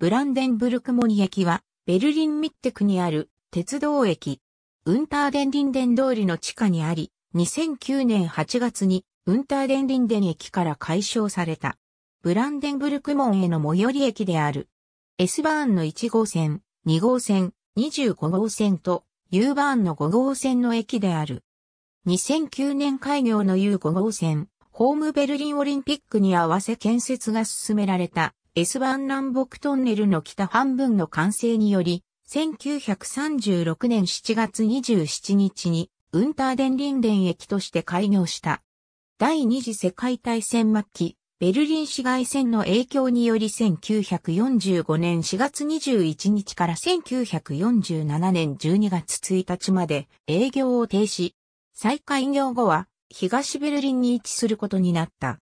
ブランデンブルクモニ駅は、ベルリンミッテクにある鉄道駅。ウンターデンリンデン通りの地下にあり、2009年8月にウンターデンリンデン駅から解消された。ブランデンブルク門への最寄り駅である。S バーンの1号線、2号線、25号線と U バーンの5号線の駅である。2009年開業の U5 号線、ホームベルリンオリンピックに合わせ建設が進められた S バーン南北トンネルの北半分の完成により、1936年7月27日にウンターデンリンデン駅として開業した。第二次世界大戦末期、ベルリン市街戦の影響により1945年4月21日から1947年12月1日まで営業を停止。再開業後は東ベルリンに位置することになった。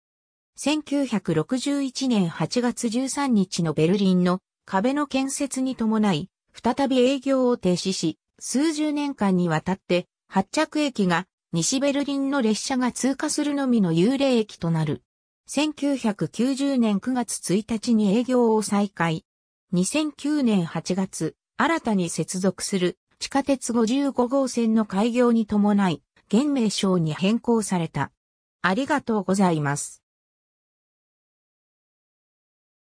1961年8月13日のベルリンの壁の建設に伴い、再び営業を停止し、数十年間にわたって発着駅が西ベルリンの列車が通過するのみの幽霊駅となる。1990年9月1日に営業を再開。2009年8月、新たに接続する地下鉄55号線の開業に伴い、現名称に変更された。ありがとうございます。